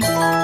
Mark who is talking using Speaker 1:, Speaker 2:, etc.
Speaker 1: Bye.